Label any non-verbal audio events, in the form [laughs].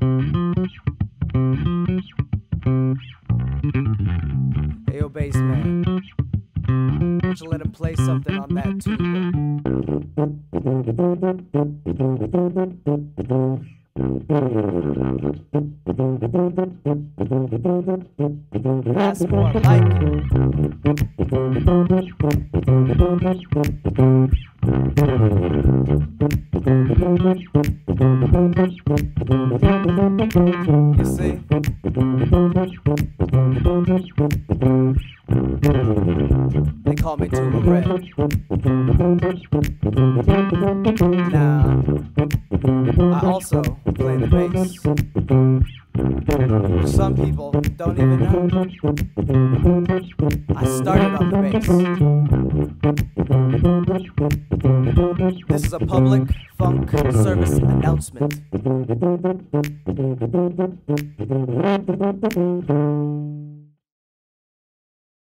Hey, yo, bass man. Why don't you let him play something on that tuba? That's more like it. [laughs] You see? They call me Tuba Red. Now, I also play the bass. Some people don't even know. I started on the bass. This is a public funk service announcement.